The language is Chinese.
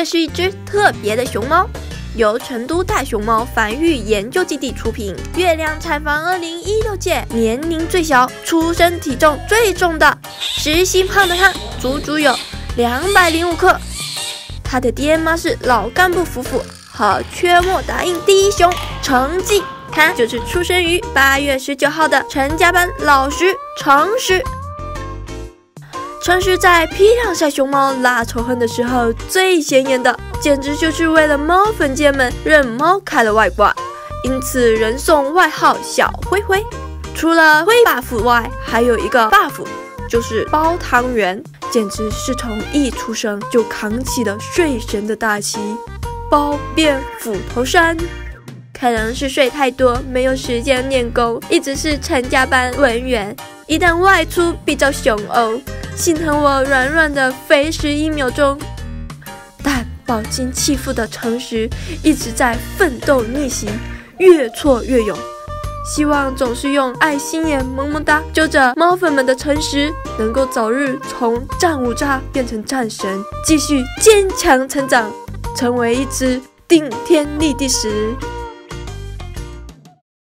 这是一只特别的熊猫，由成都大熊猫繁育研究基地出品。月亮产房二零一六届年龄最小、出生体重最重的实心胖的它，足足有两百零五克。它的爹妈是老干部夫妇和缺末打印第一熊成绩，他就是出生于八月十九号的陈家班老徐程石。程石在批量晒熊猫拉仇恨的时候最显眼的，简直就是为了猫粉界们认猫开了外挂，因此人送外号小灰灰。除了灰 buff 外，还有一个 buff，就是包汤圆，简直是从一出生就扛起了睡神的大旗，包遍斧头山。可能是睡太多，没有时间练功，一直是成家班文员，一旦外出必遭熊殴。心疼我软软的肥食一秒钟，但饱经弃妇的诚实一直在奋斗逆袭，越挫越勇。希望总是用爱心眼萌萌哒揪着猫粉们的诚实，能够早日从战五渣变成战神，继续坚强成长，成为一只顶天立地时。